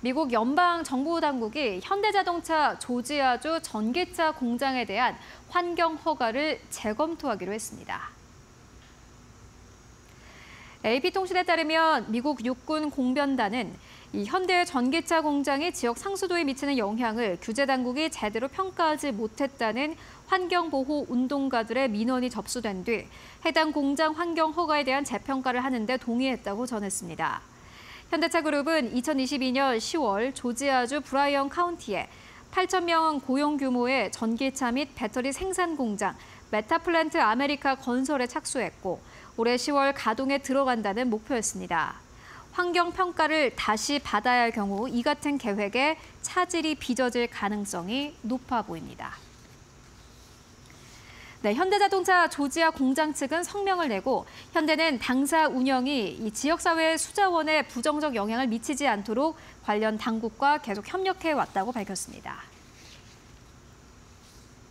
미국 연방 정부 당국이 현대자동차 조지아주 전기차 공장에 대한 환경 허가를 재검토하기로 했습니다. AP통신에 따르면 미국 육군 공변단은 이 현대 전기차 공장이 지역 상수도에 미치는 영향을 규제 당국이 제대로 평가하지 못했다는 환경보호 운동가들의 민원이 접수된 뒤 해당 공장 환경 허가에 대한 재평가를 하는데 동의했다고 전했습니다. 현대차 그룹은 2022년 10월 조지아주 브라이언 카운티에 8천 명 고용 규모의 전기차 및 배터리 생산 공장 메타플랜트 아메리카 건설에 착수했고 올해 10월 가동에 들어간다는 목표였습니다. 환경 평가를 다시 받아야 할 경우 이 같은 계획에 차질이 빚어질 가능성이 높아 보입니다. 네, 현대자동차 조지아 공장 측은 성명을 내고 현대는 당사 운영이 이 지역사회 수자원에 부정적 영향을 미치지 않도록 관련 당국과 계속 협력해 왔다고 밝혔습니다.